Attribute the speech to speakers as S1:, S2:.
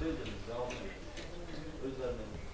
S1: Şey Sözlerinizi almayın. Özellikle